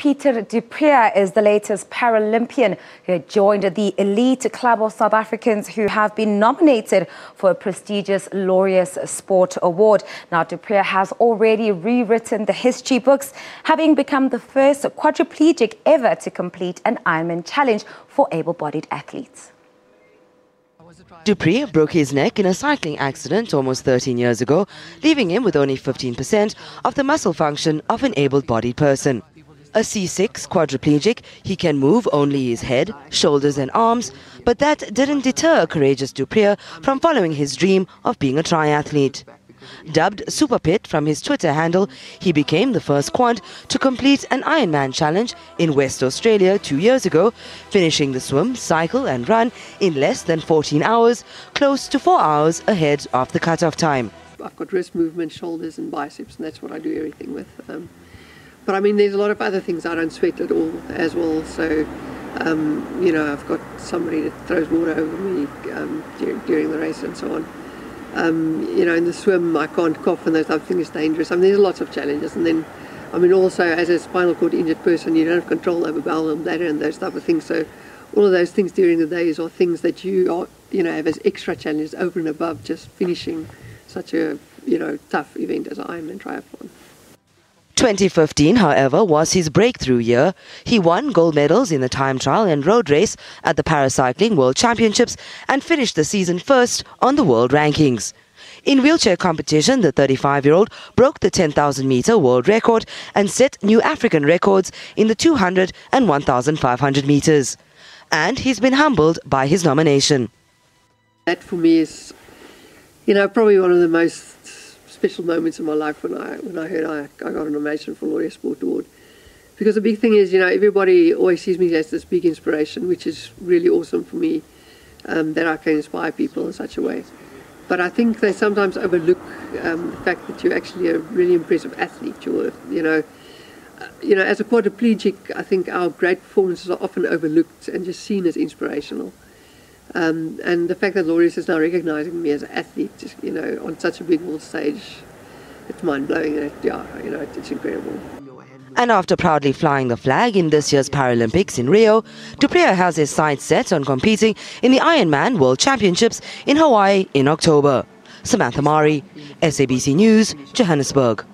Pieter du Preez is the latest Paralympian who joined the elite club of South Africans who have been nominated for a prestigious Laureus Sport Award. Now, du Preez has already rewritten the history books, having become the first quadriplegic ever to complete an Ironman challenge for able-bodied athletes. du Preez broke his neck in a cycling accident almost 13 years ago, leaving him with only 15% of the muscle function of an able-bodied person. A C6 quadriplegic, he can move only his head, shoulders and arms, but that didn't deter courageous du Preez from following his dream of being a triathlete. Dubbed Super Pit from his Twitter handle, he became the first quad to complete an Ironman challenge in West Australia two years ago, finishing the swim, cycle and run in less than 14 hours, close to four hours ahead of the cutoff time. I've got wrist movement, shoulders and biceps, and that's what I do everything with. Um, but I mean, there's a lot of other things I don't sweat at all as well. So, um, you know, I've got somebody that throws water over me um, during, the race and so on. Um, you know, in the swim, I can't cough and those other things is dangerous. I mean, there's lots of challenges. And then, I mean, also as a spinal cord injured person, you don't have control over bowel and bladder and those type of things. So, all of those things during the days are things that you are, you know, have as extra challenges over and above just finishing such a, you know, tough event as Ironman triathlon. 2015, however, was his breakthrough year. He won gold medals in the time trial and road race at the Paracycling World Championships and finished the season first on the world rankings. In wheelchair competition, the 35-year-old broke the 10,000 meter world record and set new African records in the 200 and 1,500 meters. And he's been humbled by his nomination. That for me is, you know, probably one of the most special moments in my life when I when I heard I, I got a nomination for Laureus Sport Award. Because the big thing is, you know, everybody always sees me as this big inspiration, which is really awesome for me um, that I can inspire people in such a way. But I think they sometimes overlook um, the fact that you're actually a really impressive athlete. You're, you know, uh, you know, as a quadriplegic, I think our great performances are often overlooked and just seen as inspirational. Um, and the fact that Laureus is now recognizing me as an athlete, you know, on such a big world stage, it's mind blowing. And it, yeah, you know, it's incredible. And after proudly flying the flag in this year's Paralympics in Rio, du Preez has his sights set on competing in the Ironman World Championships in Hawaii in October. Samantha Mari, SABC News, Johannesburg.